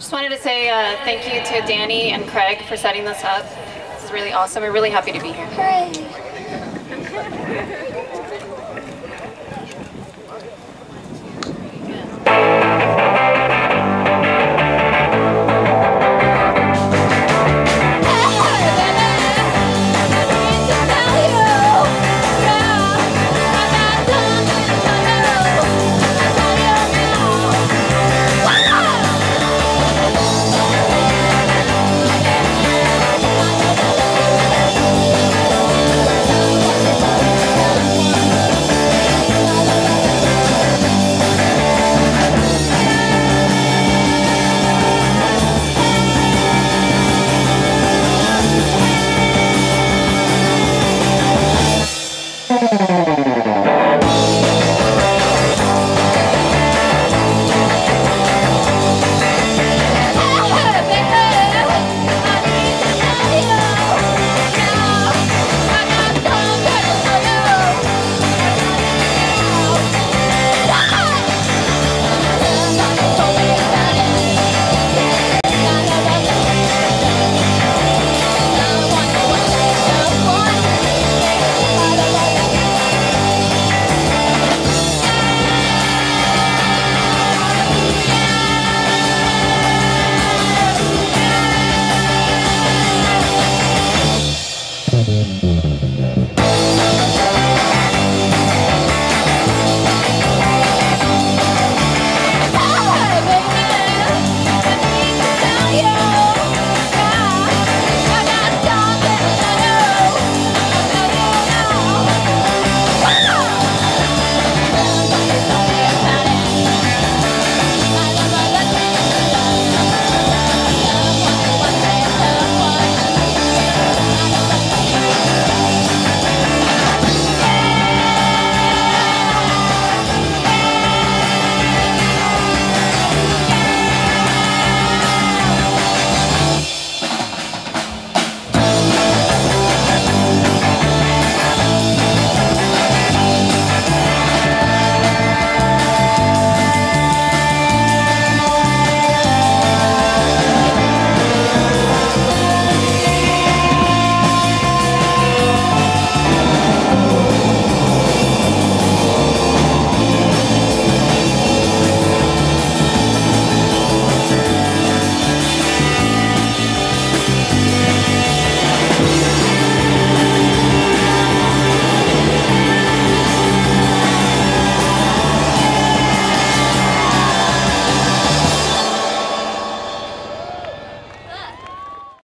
Just wanted to say uh, thank you to Danny and Craig for setting this up. This is really awesome. We're really happy to be here. Hooray!